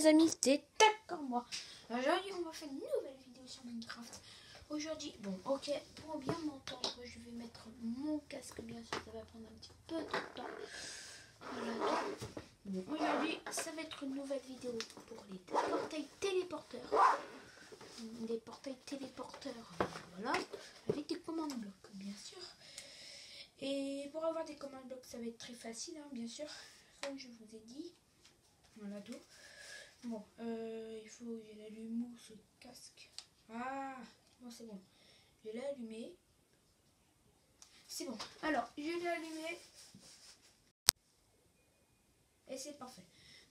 les amis, c'est d'accord moi. Aujourd'hui, on va faire une nouvelle vidéo sur Minecraft. Aujourd'hui, bon, ok, pour bien m'entendre, je vais mettre mon casque, bien sûr, ça va prendre un petit peu de temps. Voilà. Aujourd'hui, ça va être une nouvelle vidéo pour les portails téléporteurs. Des portails téléporteurs, voilà, avec des commandes blocs, bien sûr. Et pour avoir des commandes blocs, ça va être très facile, hein, bien sûr, comme je vous ai dit. Voilà tout. Bon, euh, il faut que j'ai l'allume ce casque. Ah, bon c'est bon. Je l'ai allumé. C'est bon. Alors, je l'ai allumé. Et c'est parfait.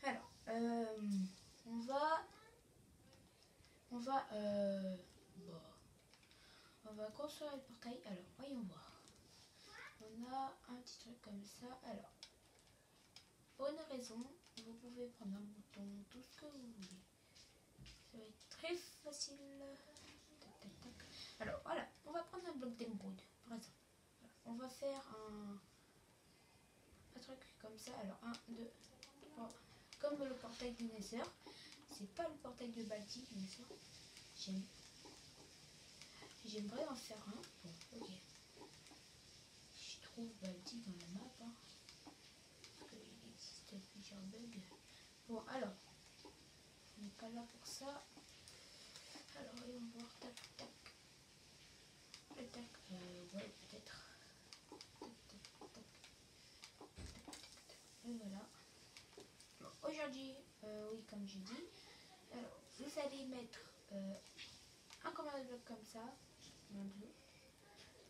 Alors, euh, on va... On va... Euh, bon, on va construire le portail. Alors, voyons voir. On a un petit truc comme ça. Alors, une raison, vous pouvez prendre un bouton, tout ce que vous voulez. Ça va être très facile. Alors voilà, on va prendre un bloc d'émeraude, par exemple. On va faire un, un truc comme ça. Alors 1, 2, 3. Comme le portail du Nether. C'est pas le portail de Baltique, bien sûr. J'aimerais en faire un. Bon, ok. Je trouve Baltique dans la map. Hein Bon, alors, on n'est pas là pour ça. Alors, voyons voir. Tac, tac. Tac, euh, ouais, peut-être. Voilà. Aujourd'hui, euh, oui, comme j'ai dit, alors, vous allez mettre euh, un command bloc comme ça,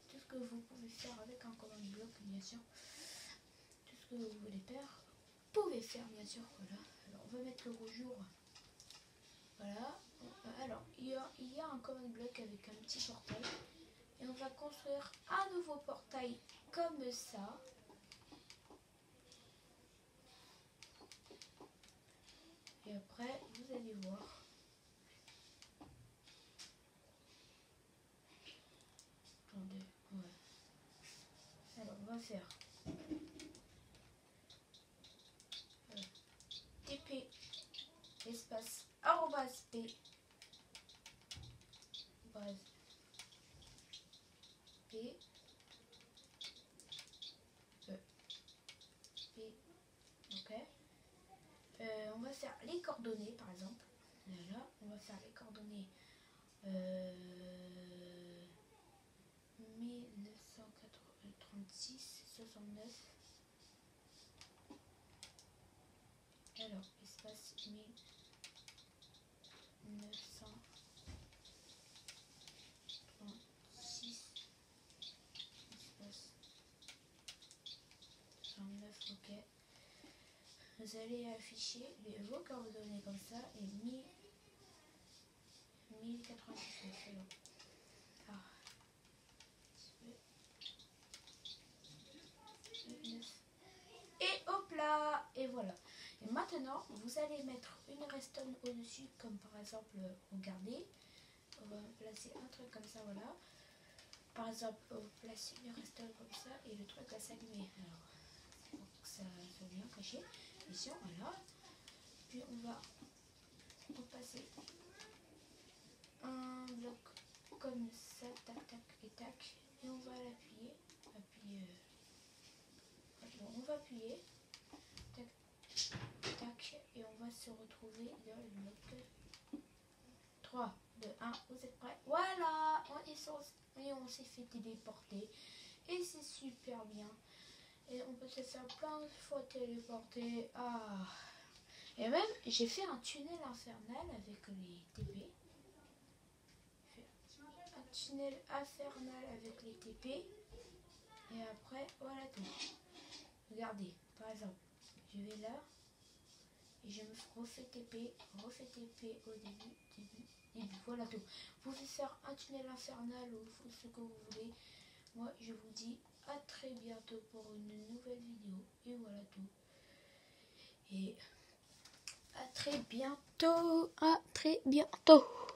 tout ce que vous pouvez faire avec un command bloc, bien sûr, tout ce que vous voulez faire, pouvez faire bien sûr. Voilà. Alors on va mettre le jour. Voilà. Alors il y a, un command bloc avec un petit portail. Et on va construire un nouveau portail comme ça. Et après, vous allez voir. Attendez, ouais. Alors, on va faire espace p base p e p ok. Euh, on va faire les coordonnées par exemple. Là on va faire les coordonnées. Euh, 1936 69 alors espace 1000 ok vous allez afficher les, vos coordonnées comme ça et 1000 1099 ah. et hop là et voilà et maintenant, vous allez mettre une redstone au-dessus, comme par exemple, regardez, on va placer un truc comme ça, voilà. Par exemple, vous placez une redstone comme ça et le truc va s'allumer. Ça soit bien caché. Ici, voilà. Puis on va repasser un bloc comme ça, tac, tac et tac. Et on va l'appuyer. Appuyer. Bon, on va appuyer et on va se retrouver dans le bloc 3, 2, 1, vous êtes prêts? Voilà, on est et on s'est fait téléporter et c'est super bien. Et on peut se faire plein de fois téléporter. Ah Et même, j'ai fait un tunnel infernal avec les TP. Un tunnel infernal avec les TP. Et après, voilà tout. Regardez, par exemple, je vais là je me refais TP, refais TP au début, début, début. Voilà tout. Vous pouvez faire un tunnel infernal ou ce que vous voulez. Moi, je vous dis à très bientôt pour une nouvelle vidéo. Et voilà tout. Et à très bientôt. À très bientôt.